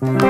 Bye.